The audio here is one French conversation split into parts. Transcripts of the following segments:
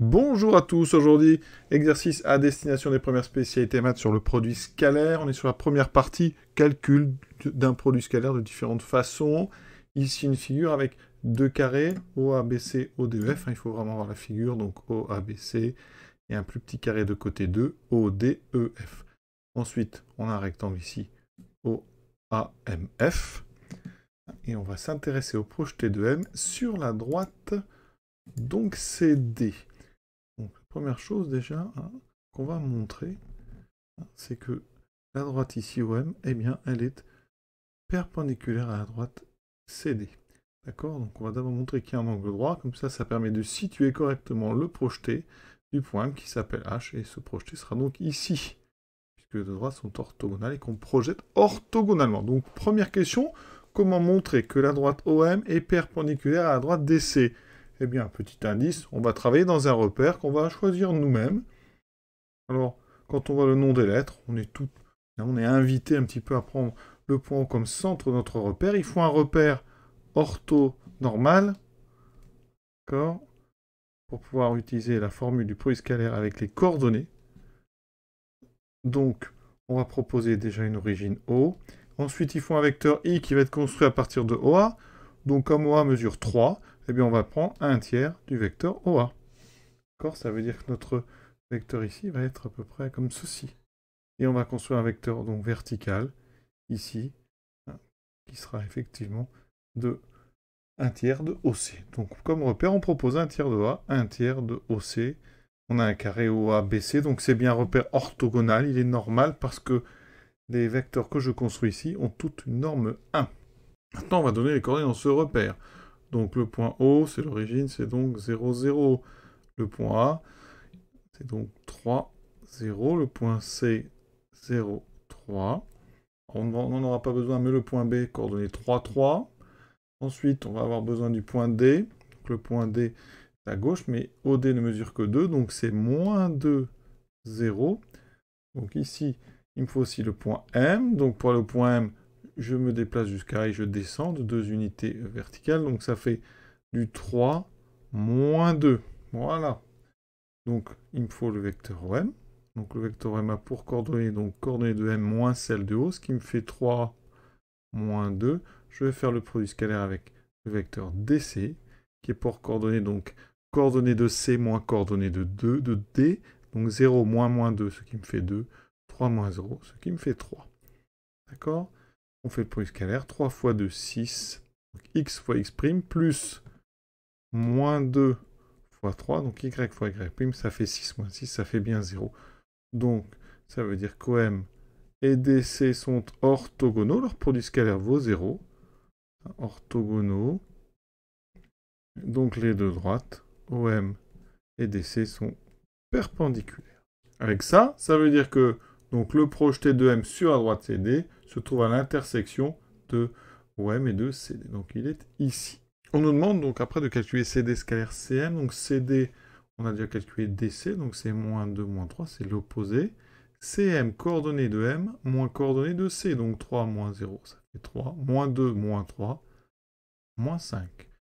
Bonjour à tous, aujourd'hui exercice à destination des premières spécialités maths sur le produit scalaire. On est sur la première partie, calcul d'un produit scalaire de différentes façons. Ici une figure avec deux carrés, O, A, B, C, O, D, E, F. Il faut vraiment voir la figure, donc O, A, B, C, et un plus petit carré de côté 2, O, D, E, F. Ensuite, on a un rectangle ici, O, A, M, F. Et on va s'intéresser au projeté de M sur la droite, donc c'est D. Donc, première chose déjà hein, qu'on va montrer, hein, c'est que la droite ici OM, eh elle est perpendiculaire à la droite CD. D'accord? Donc on va d'abord montrer qu'il y a un angle droit, comme ça, ça permet de situer correctement le projeté du point qui s'appelle H, et ce projeté sera donc ici, puisque les deux droites sont orthogonales et qu'on projette orthogonalement. Donc première question, comment montrer que la droite OM est perpendiculaire à la droite DC eh bien, petit indice, on va travailler dans un repère qu'on va choisir nous-mêmes. Alors, quand on voit le nom des lettres, on est invité un petit peu à prendre le point comme centre de notre repère. Il faut un repère ortho normal, d'accord, pour pouvoir utiliser la formule du produit scalaire avec les coordonnées. Donc, on va proposer déjà une origine O. Ensuite, il faut un vecteur i qui va être construit à partir de OA. Donc, comme OA mesure 3, eh bien on va prendre un tiers du vecteur OA. D'accord Ça veut dire que notre vecteur ici va être à peu près comme ceci. Et on va construire un vecteur donc vertical, ici, hein, qui sera effectivement de un tiers de OC. Donc comme repère, on propose un tiers de OA, un tiers de OC. On a un carré OA, BC, donc c'est bien un repère orthogonal, il est normal parce que les vecteurs que je construis ici ont toutes une norme 1. Maintenant, on va donner les coordonnées dans ce repère. Donc le point O, c'est l'origine, c'est donc 0, 0. Le point A, c'est donc 3, 0. Le point C, 0, 3. On n'en aura pas besoin, mais le point B, coordonnée 3, 3. Ensuite, on va avoir besoin du point D. Donc, le point D est à gauche, mais OD ne mesure que 2, donc c'est moins 2, 0. Donc ici, il me faut aussi le point M. Donc pour le point M, je me déplace jusqu'à et je descends de deux unités verticales. Donc ça fait du 3 moins 2. Voilà. Donc il me faut le vecteur OM. Donc le vecteur OM a pour coordonnée, donc coordonnée de M moins celle de haut, ce qui me fait 3 moins 2. Je vais faire le produit scalaire avec le vecteur DC, qui est pour coordonnée, donc coordonnée de C moins coordonnée de 2, de D. Donc 0 moins moins 2, ce qui me fait 2. 3 moins 0, ce qui me fait 3. D'accord? On fait le produit scalaire, 3 fois 2, 6, donc x fois x', plus moins 2 fois 3, donc y fois y', ça fait 6 moins 6, ça fait bien 0. Donc, ça veut dire qu'OM et DC sont orthogonaux, leur produit scalaire vaut 0. Orthogonaux. Donc les deux droites, OM et DC, sont perpendiculaires. Avec ça, ça veut dire que donc le projeté de M sur la droite CD se trouve à l'intersection de OM et de CD. Donc il est ici. On nous demande donc après de calculer CD scalaire CM. Donc CD, on a déjà calculé DC, donc c'est moins 2, moins 3, c'est l'opposé. CM, coordonnée de M, moins coordonnée de C, donc 3 moins 0, ça fait 3. Moins 2, moins 3, moins 5.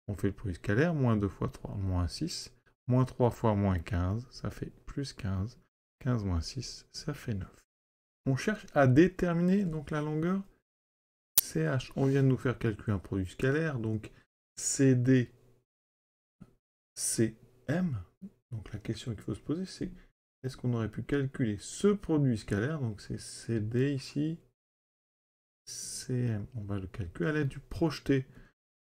On fait le produit scalaire, moins 2 fois 3, moins 6. Moins 3 fois moins 15, ça fait plus 15. 15 moins 6, ça fait 9. On cherche à déterminer donc la longueur CH. On vient de nous faire calculer un produit scalaire, donc CD, CM. Donc la question qu'il faut se poser, c'est est-ce qu'on aurait pu calculer ce produit scalaire, donc c'est CD ici, CM, on va le calculer à l'aide du projeté.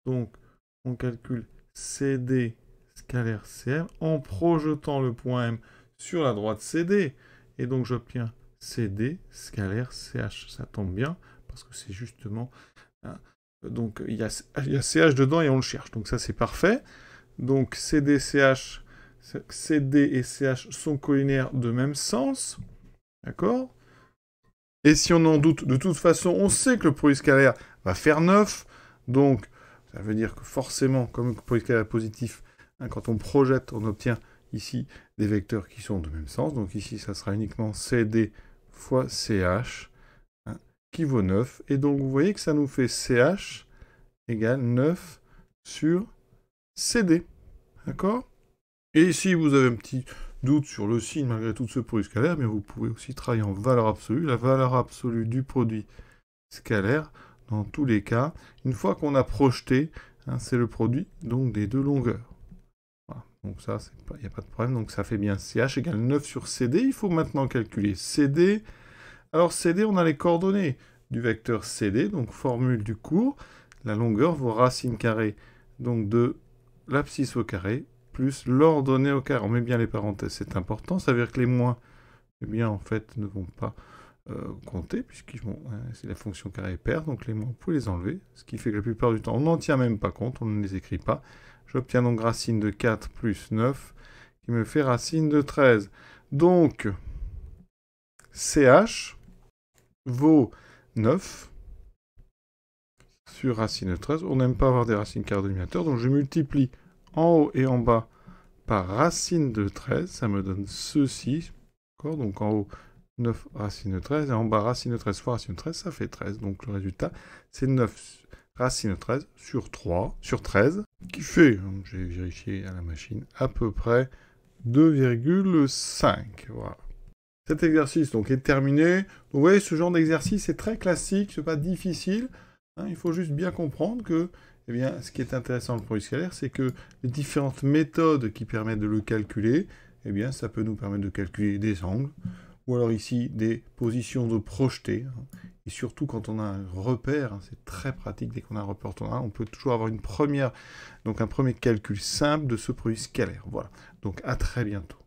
Donc on calcule CD scalaire CM en projetant le point M sur la droite CD. Et donc j'obtiens CD scalaire CH. Ça tombe bien, parce que c'est justement... Hein, donc il y, a, CH dedans et on le cherche. Donc ça c'est parfait. Donc CD, CH, CD et CH sont collinaires de même sens. D'accord? Et si on en doute, de toute façon, on sait que le produit scalaire va faire 9. Donc ça veut dire que forcément, comme le produit scalaire est positif, hein, quand on projette, on obtient ici des vecteurs qui sont de même sens. Donc ici, ça sera uniquement CD fois CH hein, qui vaut 9. Et donc, vous voyez que ça nous fait CH égale 9 sur CD. D'accord? Et si vous avez un petit doute sur le signe malgré tout de ce produit scalaire, mais vous pouvez aussi travailler en valeur absolue. La valeur absolue du produit scalaire, dans tous les cas, une fois qu'on a projeté, hein, c'est le produit donc des deux longueurs. Donc ça, il n'y a pas de problème. Donc ça fait bien CH égale 9 sur CD. Il faut maintenant calculer CD. Alors CD, on a les coordonnées du vecteur CD, donc formule du cours. La longueur vos racines carrées donc de l'abscisse au carré plus l'ordonnée au carré. On met bien les parenthèses, c'est important. Ça veut dire que les moins, eh bien, en fait, ne vont pas compter, puisqu'ils vont, hein, c'est la fonction carré paire, donc les moins, vous pouvez les enlever. Ce qui fait que la plupart du temps, on n'en tient même pas compte, on ne les écrit pas. J'obtiens donc racine de 4 plus 9, qui me fait racine de 13. Donc, CH vaut 9 sur racine de 13. On n'aime pas avoir des racines carrées dénominateur, donc je multiplie en haut et en bas par racine de 13. Ça me donne ceci. Donc en haut, 9 racine de 13, et en bas, racine de 13 fois racine de 13, ça fait 13. Donc le résultat, c'est 9 racine de 13 sur 3, sur 13, qui fait, j'ai vérifié à la machine, à peu près 2,5. Voilà. Cet exercice donc est terminé. vous voyez, ce genre d'exercice est très classique, c'est pas difficile. Hein. il faut juste bien comprendre que eh bien, ce qui est intéressant dans le produit scalaire, c'est que les différentes méthodes qui permettent de le calculer, eh bien, ça peut nous permettre de calculer des angles, ou alors ici des positions de projeté. Hein. Et surtout quand on a un repère, hein, c'est très pratique dès qu'on a un repère on peut toujours avoir une première, donc un premier calcul simple de ce produit scalaire. Voilà. Donc à très bientôt.